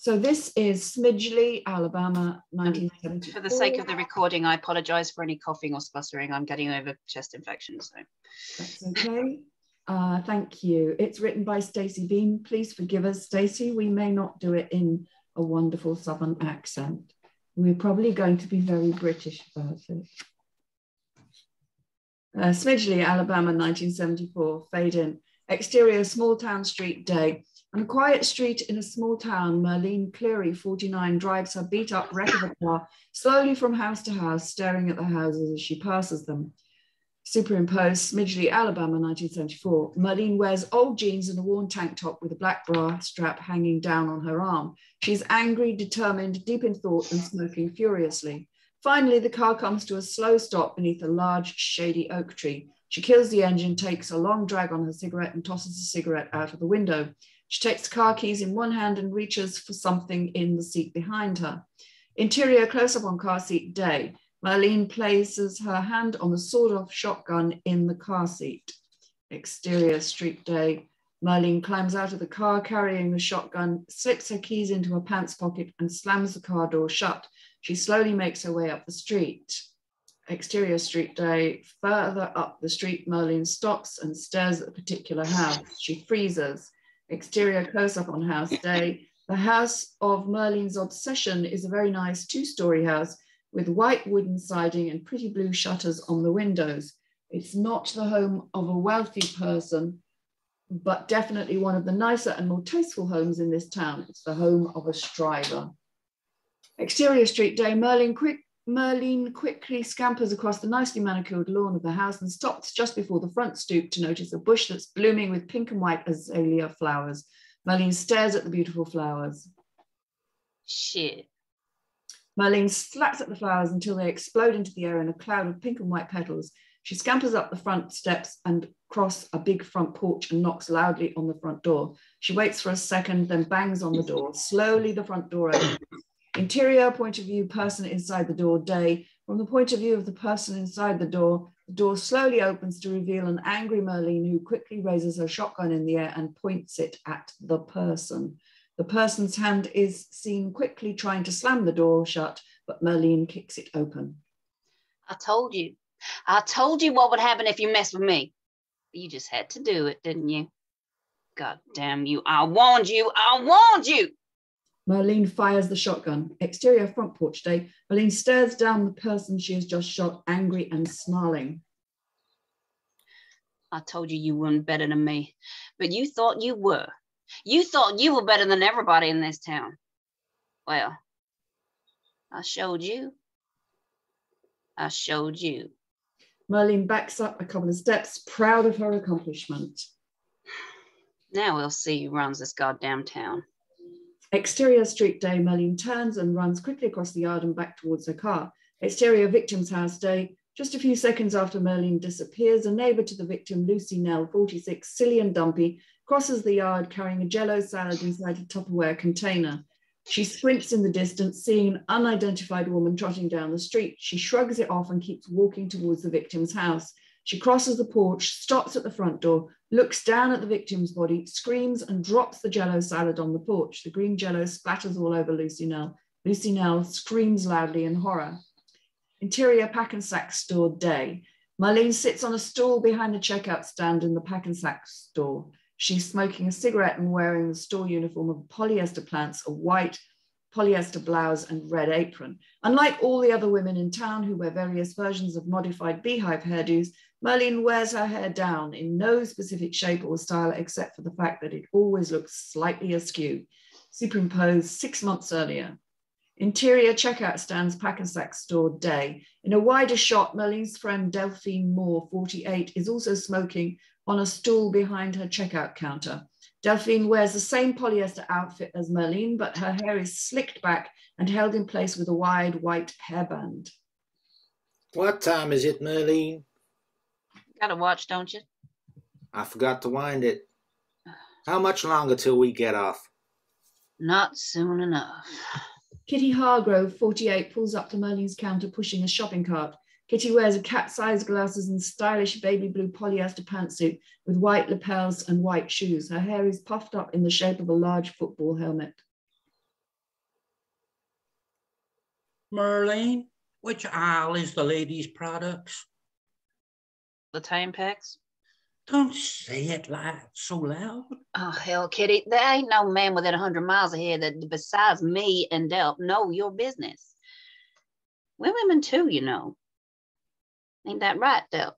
So this is Smidgely, Alabama, 1974. For the sake of the recording, I apologize for any coughing or spluttering. I'm getting over chest infection, so. That's okay. Uh, thank you. It's written by Stacey Bean. Please forgive us, Stacey. We may not do it in a wonderful Southern accent. We're probably going to be very British about it. Uh, Smidgely, Alabama, 1974, fade in. Exterior, small town street day. On a quiet street in a small town, Merlene Cleary, 49, drives her beat up wreck of a car slowly from house to house, staring at the houses as she passes them. Superimposed, Smidgely, Alabama, 1974. Merlene wears old jeans and a worn tank top with a black bra strap hanging down on her arm. She's angry, determined, deep in thought, and smoking furiously. Finally, the car comes to a slow stop beneath a large, shady oak tree. She kills the engine, takes a long drag on her cigarette, and tosses the cigarette out of the window. She takes car keys in one hand and reaches for something in the seat behind her. Interior close up on car seat day. Marlene places her hand on the sawed off shotgun in the car seat. Exterior street day. Marlene climbs out of the car carrying the shotgun, slips her keys into her pants pocket, and slams the car door shut. She slowly makes her way up the street. Exterior street day. Further up the street, Marlene stops and stares at a particular house. She freezes. Exterior close up on house day. The house of Merlin's obsession is a very nice two story house with white wooden siding and pretty blue shutters on the windows. It's not the home of a wealthy person, but definitely one of the nicer and more tasteful homes in this town. It's the home of a striver. Exterior street day, Merlin quick, Merlene quickly scampers across the nicely manicured lawn of the house and stops just before the front stoop to notice a bush that's blooming with pink and white azalea flowers. Merlene stares at the beautiful flowers. Shit. Merlene slaps at the flowers until they explode into the air in a cloud of pink and white petals. She scampers up the front steps and across a big front porch and knocks loudly on the front door. She waits for a second, then bangs on the door. Slowly, the front door opens. Interior point of view, person inside the door, day. From the point of view of the person inside the door, the door slowly opens to reveal an angry Merlene who quickly raises her shotgun in the air and points it at the person. The person's hand is seen quickly trying to slam the door shut, but Merlene kicks it open. I told you. I told you what would happen if you messed with me. You just had to do it, didn't you? God damn you. I warned you. I warned you. Merlene fires the shotgun. Exterior front porch day. Merlene stares down the person she has just shot, angry and snarling. I told you you weren't better than me, but you thought you were. You thought you were better than everybody in this town. Well, I showed you. I showed you. Merlin backs up a couple of steps, proud of her accomplishment. Now we'll see who runs this goddamn town. Exterior street day, Merlin turns and runs quickly across the yard and back towards her car. Exterior victim's house day, just a few seconds after Merlin disappears, a neighbor to the victim, Lucy Nell, 46, silly and dumpy, crosses the yard carrying a jello salad inside a Tupperware container. She sprints in the distance, seeing an unidentified woman trotting down the street. She shrugs it off and keeps walking towards the victim's house. She crosses the porch, stops at the front door, looks down at the victim's body, screams and drops the jello salad on the porch. The green jello splatters all over Lucy Nell. Lucy Nell screams loudly in horror. Interior Pack-and-Sack store day. Marlene sits on a stool behind the checkout stand in the Pack-and-Sack store. She's smoking a cigarette and wearing the store uniform of polyester plants, a white polyester blouse and red apron. Unlike all the other women in town who wear various versions of modified beehive hairdos, Merlene wears her hair down in no specific shape or style except for the fact that it always looks slightly askew, superimposed six months earlier. Interior checkout stands Pack-and-Sack store day. In a wider shot, Merlene's friend Delphine Moore, 48, is also smoking on a stool behind her checkout counter. Delphine wears the same polyester outfit as Merlene, but her hair is slicked back and held in place with a wide white hairband. What time is it, Merlene? Got a watch, don't you? I forgot to wind it. How much longer till we get off? Not soon enough. Kitty Hargrove, 48, pulls up to Merlene's counter pushing a shopping cart. Kitty wears a cat-sized glasses and stylish baby blue polyester pantsuit with white lapels and white shoes. Her hair is puffed up in the shape of a large football helmet. Merlene, which aisle is the ladies' products? The Tampax? Don't say it like so loud. Oh, hell, Kitty, there ain't no man within a 100 miles of here that, besides me and Delp, know your business. We're women too, you know. Ain't that right, Delp?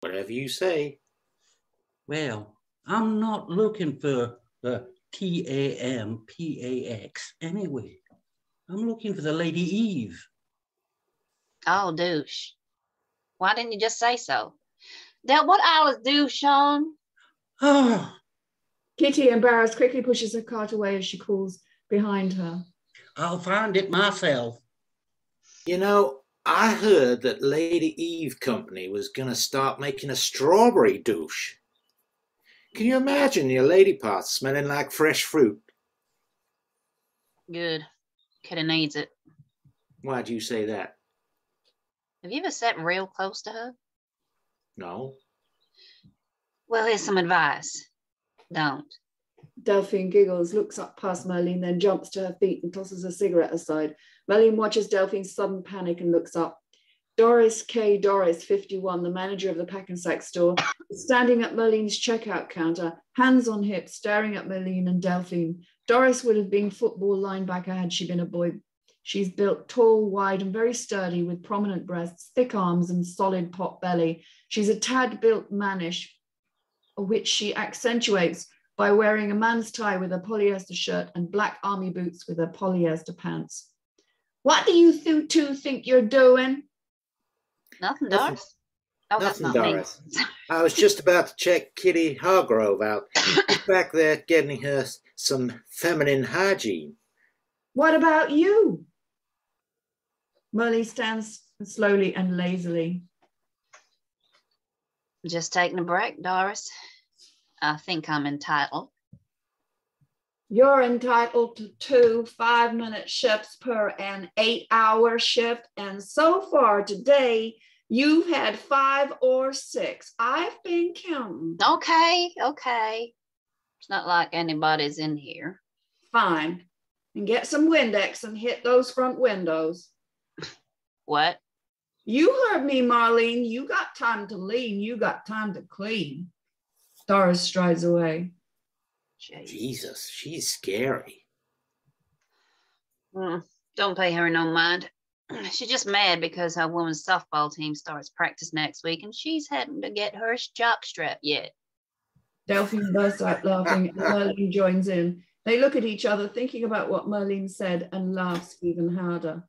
Whatever you say. Well, I'm not looking for the T A M P A X anyway. I'm looking for the Lady Eve. Oh, douche. Why didn't you just say so? Dad, what hours do, Sean? Oh, Kitty, embarrassed, quickly pushes her cart away as she calls behind her. I'll find it myself. You know, I heard that Lady Eve Company was going to start making a strawberry douche. Can you imagine your lady parts smelling like fresh fruit? Good. Kitty needs it. Why do you say that? Have you ever sat real close to her? No. Well, here's some advice. Don't. Delphine giggles, looks up past Merlene, then jumps to her feet and tosses a cigarette aside. Merlene watches Delphine's sudden panic and looks up. Doris K. Doris, 51, the manager of the pack and sack store, standing at Merlene's checkout counter, hands on hips, staring at Merlene and Delphine. Doris would have been football linebacker had she been a boy. She's built tall, wide, and very sturdy, with prominent breasts, thick arms, and solid pot belly. She's a tad built mannish, which she accentuates by wearing a man's tie with a polyester shirt and black army boots with a polyester pants. What do you th- two think you're doing? Nothing, Nothing. Doris? Oh, that's Nothing, not me. Doris. I was just about to check Kitty Hargrove out. She's back there getting her some feminine hygiene. What about you? Molly stands slowly and lazily. Just taking a break, Doris. I think I'm entitled. You're entitled to two five minute shifts per an eight hour shift. And so far today, you've had five or six. I've been counting. Okay, okay. It's not like anybody's in here. Fine. And get some Windex and hit those front windows. What? You heard me, Marlene. You got time to lean. You got time to clean. Doris strides away. Jesus, she's scary. Mm, don't pay her no mind. She's just mad because her women's softball team starts practice next week and she's hadn't to get her jock strap yet. Delphine bursts out laughing and Merlin joins in. They look at each other, thinking about what Merlin said, and laughs even harder.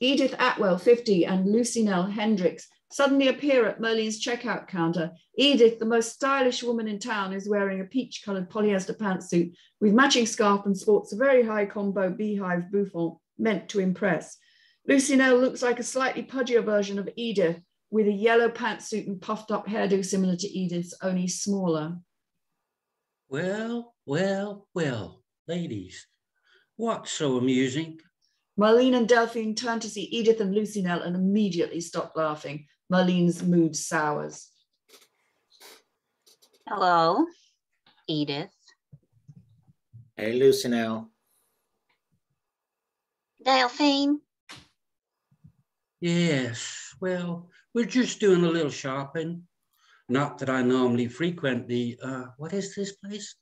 Edith Atwell, 50, and Lucinelle Hendricks suddenly appear at Merlin's checkout counter. Edith, the most stylish woman in town, is wearing a peach colored polyester pantsuit with matching scarf and sports a very high combo beehive bouffant meant to impress. Lucy Lucinelle looks like a slightly pudgier version of Edith with a yellow pantsuit and puffed up hairdo similar to Edith's, only smaller. Well, well, well, ladies, what's so amusing? Marlene and Delphine turn to see Edith and Lucy Lucinelle and immediately stop laughing. Marlene's mood sours. Hello, Edith. Hey, Lucinelle. Delphine. Yes, well, we're just doing a little shopping. Not that I normally frequent the, uh, what is this place?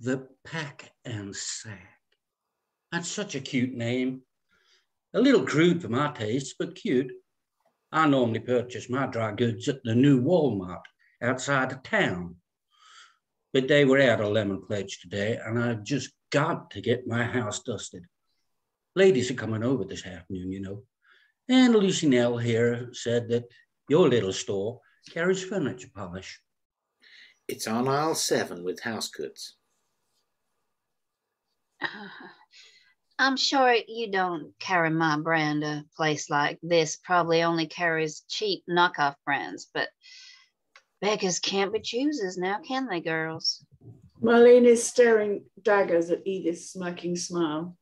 The Pack and Sack. That's such a cute name. A little crude for my tastes, but cute. I normally purchase my dry goods at the new Walmart outside of town. But they were out of lemon pledge today, and I've just got to get my house dusted. Ladies are coming over this afternoon, you know. And Lucy Nell here said that your little store carries furniture polish. It's on aisle seven with house goods. Uh, I'm sure you don't carry my brand. A place like this probably only carries cheap knockoff brands, but beggars can't be choosers now, can they, girls? Marlene is staring daggers at Edith's smirking smile.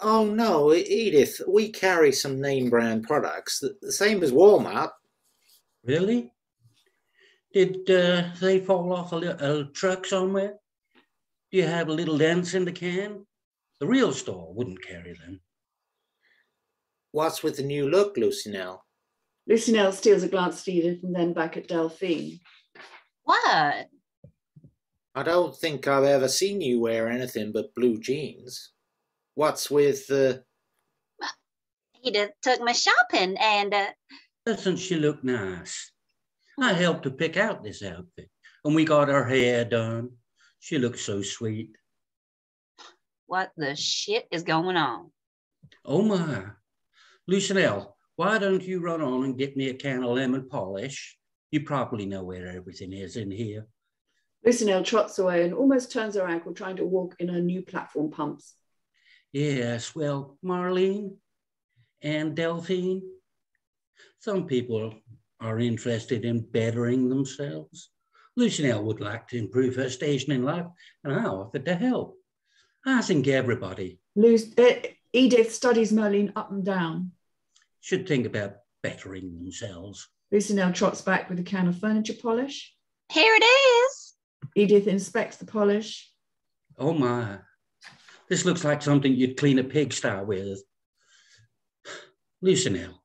Oh no, Edith, we carry some name brand products, the, the same as Walmart. Really? Did uh, they fall off a, li- a truck somewhere? Do you have a little dents in the can? The real store wouldn't carry them. What's with the new look, Lucinelle? Lucinelle steals a glance at Edith and then back at Delphine. What? I don't think I've ever seen you wear anything but blue jeans. What's with uh, Edith took me shopping and uh, Doesn't she look nice? I helped her pick out this outfit, and we got her hair done. She looks so sweet. What the shit is going on? Oh my. Lucinelle, why don't you run on and get me a can of lemon polish? You probably know where everything is in here. Lucinelle trots away and almost turns her ankle trying to walk in her new platform pumps. Yes, well, Marlene and Delphine, some people are interested in bettering themselves. Lucinelle would like to improve her station in life, and I offered to help. I think everybody Lu- uh, Edith studies Merlin up and down. should think about bettering themselves. Lucinelle trots back with a can of furniture polish. Here it is. Edith inspects the polish. Oh my, this looks like something you'd clean a pigsty with. Lucinelle,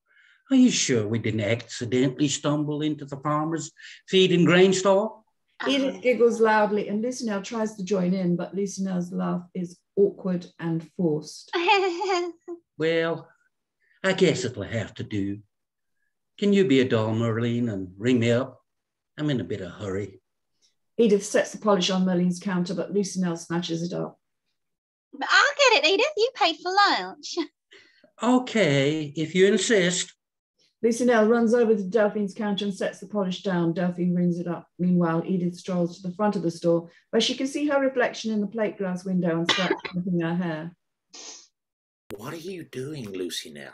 are you sure we didn't accidentally stumble into the farmer's feed and grain store? Edith giggles loudly and Lucinelle tries to join in, but Lucinelle's laugh is awkward and forced. Well, I guess it'll have to do. Can you be a doll, Merlene, and ring me up? I'm in a bit of hurry. Edith sets the polish on Merlin's counter, but Lucinelle snatches it up. I'll get it, Edith. You paid for lunch. Okay, if you insist. Lucinelle runs over to Delphine's counter and sets the polish down. Delphine rings it up. Meanwhile, Edith strolls to the front of the store where she can see her reflection in the plate glass window and starts flipping her hair. what are you doing, Lucinelle?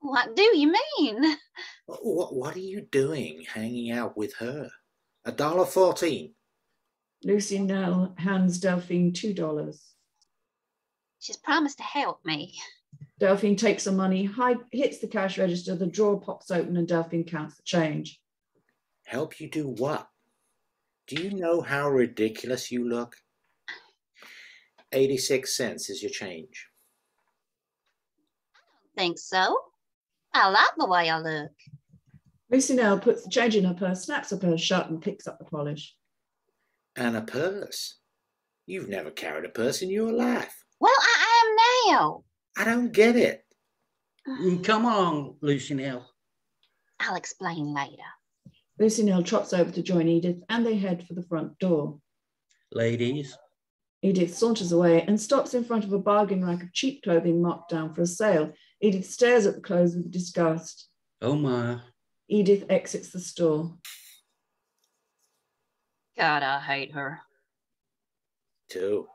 What do you mean? What, what are you doing hanging out with her? A dollar fourteen. Lucy Nell hands Delphine $2. She's promised to help me. Delphine takes the money, hide, hits the cash register, the drawer pops open, and Delphine counts the change. Help you do what? Do you know how ridiculous you look? 86 cents is your change. Think so? I like the way I look. Lucinelle puts the change in her purse, snaps her purse shut, and picks up the polish. And a purse. You've never carried a purse in your life. Well, I am now. I don't get it. Mm, Come on, Lucinelle. I'll explain later. Lucinelle trots over to join Edith, and they head for the front door. Ladies, Edith saunters away and stops in front of a bargain rack of cheap clothing marked down for a sale. Edith stares at the clothes with disgust. oh my. Edith exits the store. God, I hate her. Too.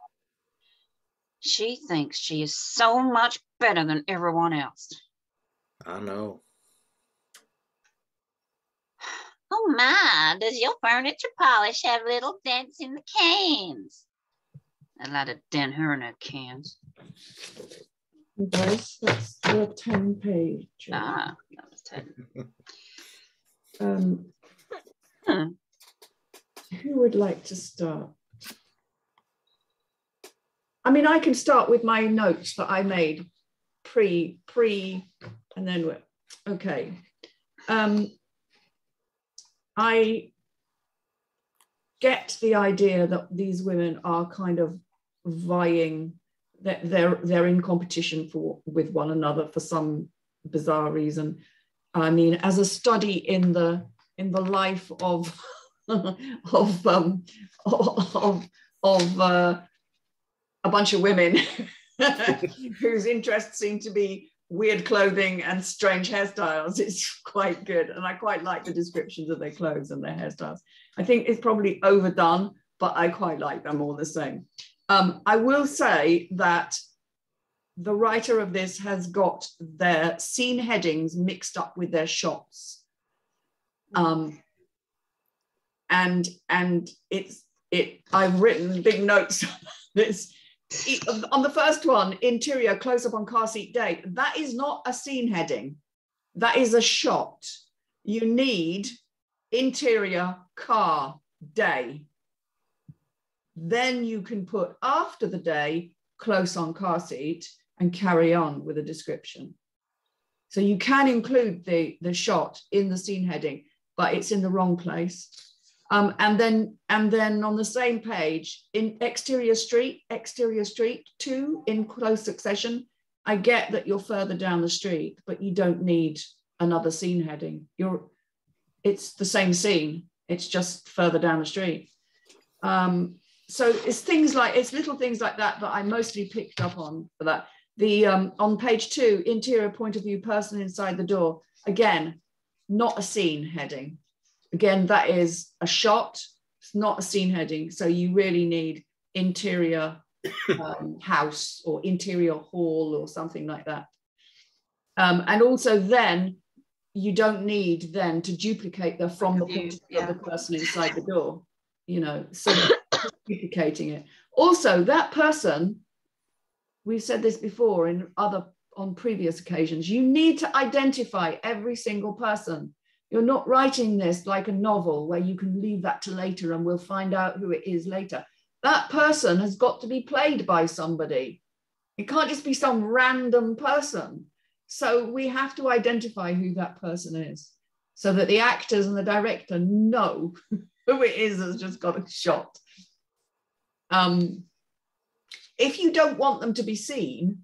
She thinks she is so much better than everyone else. I know. Oh my, does your furniture polish have little dents in the cans? I'd like to dent her in her cans. Guys, that's the 10 page. Ah, that was ten. Um, Hmm. who would like to start? I mean, I can start with my notes that I made pre, pre, and then, we're, okay. Um, I get the idea that these women are kind of vying, that they're, they're in competition for, with one another for some bizarre reason. I mean, as a study in the in the life of of um, of of uh, a bunch of women whose interests seem to be weird clothing and strange hairstyles. It's quite good, and I quite like the descriptions of their clothes and their hairstyles. I think it's probably overdone, but I quite like them all the same. Um, I will say that the writer of this has got their scene headings mixed up with their shots. Um, and and it's it I've written big notes on this. On the first one, interior close up on car seat day. That is not a scene heading. That is a shot. You need interior car day. Then you can put after the day close on car seat and carry on with a description. So you can include the, the shot in the scene heading, but it's in the wrong place. Um, and then and then on the same page in exterior street, exterior street two in close succession. I get that you're further down the street, but you don't need another scene heading. You're it's the same scene. It's just further down the street. Um, so it's things like it's little things like that that I mostly picked up on for that. The um, on page two, interior point of view, person inside the door. Again, not a scene heading. Again, that is a shot. It's not a scene heading. So you really need interior um, house or interior hall or something like that. Um, and also then you don't need then to duplicate the from the point of view of the person inside the door, you know, so duplicating it. Also, that person, we've said this before in other on previous occasions, you need to identify every single person. You're not writing this like a novel where you can leave that to later and we'll find out who it is later. That person has got to be played by somebody. It can't just be some random person. So we have to identify who that person is so that the actors and the director know who it is that's just got a shot. Um, if you don't want them to be seen,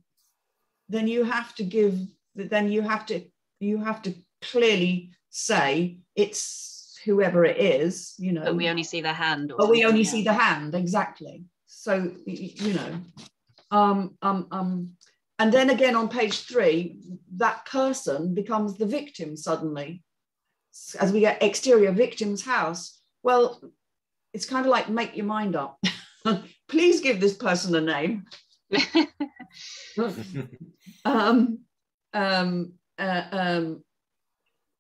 then you have to give, then you have to, you have to clearly say it's whoever it is, you know. But we only see the hand. But we only yeah. see the hand, exactly. So, you know, um, um, um, and then again on page three, that person becomes the victim suddenly. As we get exterior victim's house, well, it's kind of like make your mind up. Please give this person a name. um, um, uh, um,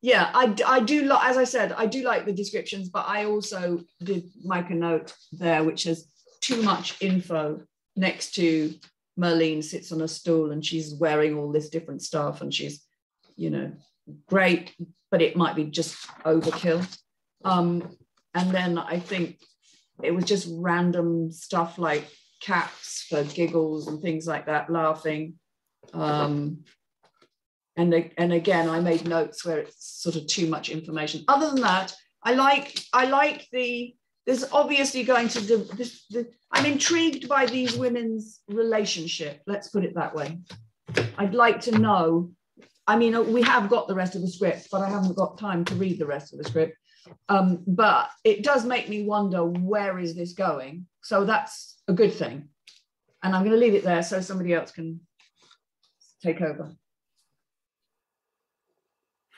yeah, I, I do like, as I said, I do like the descriptions, but I also did make a note there, which has too much info next to Merlene sits on a stool and she's wearing all this different stuff and she's, you know, great, but it might be just overkill. Um, and then I think it was just random stuff like caps for giggles and things like that, laughing. Um, and, and again, I made notes where it's sort of too much information. Other than that, I like I like the there's obviously going to the, this, the, I'm intrigued by these women's relationship. Let's put it that way. I'd like to know. I mean, we have got the rest of the script, but I haven't got time to read the rest of the script. Um, but it does make me wonder where is this going. So that's a good thing. And I'm going to leave it there so somebody else can take over.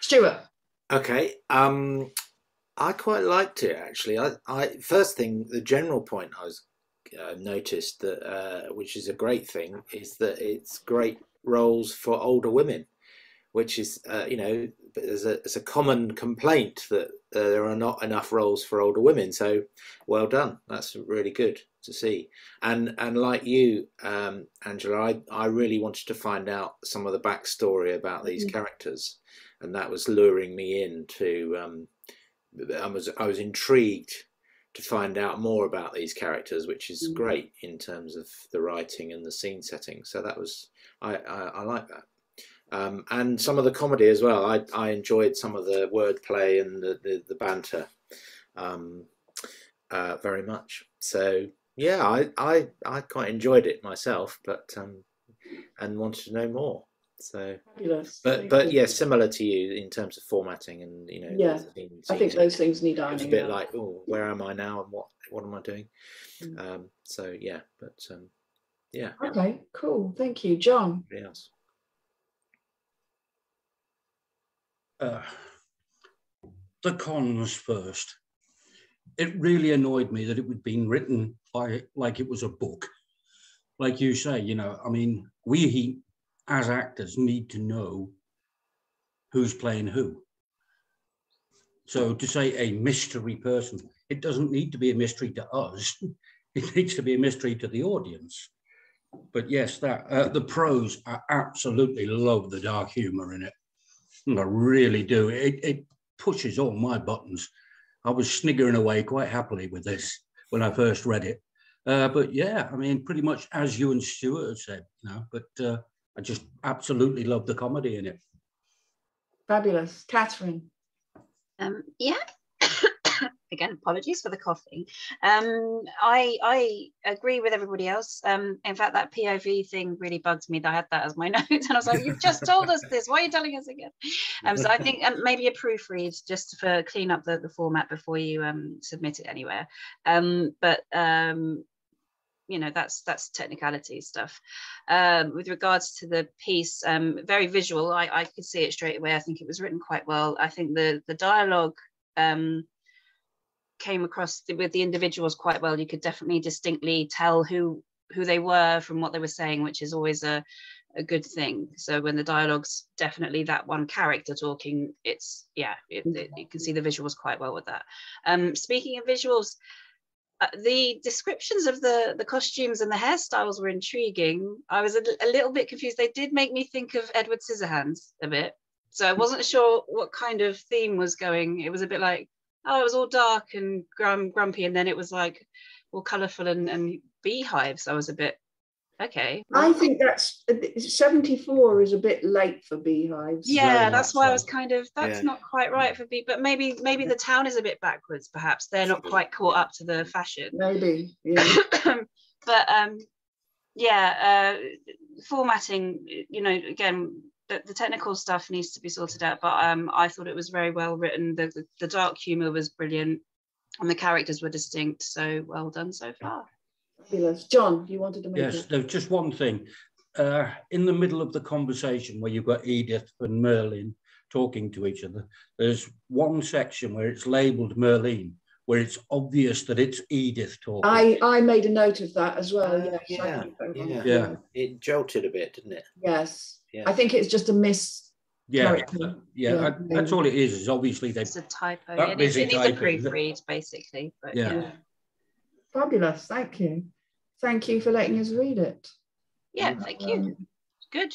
Stewart. Okay. Um, I quite liked it actually. I, I first thing, the general point I was uh, noticed that, uh, which is a great thing, is that it's great roles for older women, which is uh, you know there's a, it's a common complaint that uh, there are not enough roles for older women. So well done. That's really good to see. And and like you, um, Angela, I I really wanted to find out some of the backstory about these mm. characters, and that was luring me into. Um, I was I was intrigued to find out more about these characters, which is mm. great in terms of the writing and the scene setting. So that was I I, I like that. Um, and some of the comedy as well. I, I enjoyed some of the wordplay and the, the, the banter um, uh, very much. So yeah, I, I I quite enjoyed it myself, but um, and wanted to know more. So, Fabulous. but but you. yeah, similar to you in terms of formatting and you know. Yeah, I think those things need ironing. It's a bit out. like, oh, where am I now and what what am I doing? Mm. Um, so yeah, but um, yeah. Okay, cool. Thank you, John. Yes. Uh, the cons first. It really annoyed me that it was being written by like it was a book. Like you say, you know, I mean, we as actors need to know who's playing who. So to say a mystery person, it doesn't need to be a mystery to us. It needs to be a mystery to the audience. But yes, that uh, the pros, I absolutely love the dark humor in it. I really do. It, it pushes all my buttons. I was sniggering away quite happily with this when I first read it. Uh, but yeah, I mean, pretty much as you and Stewart said, you know, but uh, I just absolutely love the comedy in it. Fabulous. Catherine. Um, yeah. Again, apologies for the coughing. Um, I I agree with everybody else. Um, in fact, that POV thing really bugs me. That I had that as my note, and I was like, "You've just told us this. Why are you telling us again?" Um, so I think um, maybe a proofread just for clean up the, the format before you um, submit it anywhere. Um, but um, you know that's that's technicality stuff. Um, with regards to the piece um, very visual I, I could see it straight away. I think it was written quite well. I think the the dialogue um, came across with the individuals quite well. You could definitely distinctly tell who who they were from what they were saying which is always a a good thing. So when the dialogue's definitely that one character talking it's yeah it, it, you can see the visuals quite well with that. Um speaking of visuals uh, the descriptions of the the costumes and the hairstyles were intriguing. I was a, a, little bit confused. They did make me think of Edward Scissorhands a bit. So I wasn't sure what kind of theme was going. It was a bit like, oh, it was all dark and grum, grumpy, and then it was like all colourful and, and beehives. I was a bit okay. I think that's 74 is a bit late for beehives. Yeah, that's why so. I was kind of that's yeah. not quite right for bee, but maybe maybe the town is a bit backwards. Perhaps they're not quite caught up to the fashion. Maybe, yeah. but um, yeah, uh, formatting. You know, again. The, the, technical stuff needs to be sorted out, but um, I thought it was very well written. The, the, the dark humor was brilliant, and the characters were distinct. So well done so far. Fabulous. John, you wanted to make Yes, there's just one thing. Uh, in the middle of the conversation where you've got Edith and Merlin talking to each other, there's one section where it's labeled Merlin, where it's obvious that it's Edith talking. I, I made a note of that as well. Uh, yes, yeah, yeah, yeah. It jolted a bit, didn't it? Yes. Yeah. I think it's just a miss. Yeah, yeah, yeah, that's all it is. Is obviously they. It's a typo. It, is, it a proofread, basically. But yeah. yeah. Fabulous. Thank you thank you for letting us read it. Yeah, thank you. Good.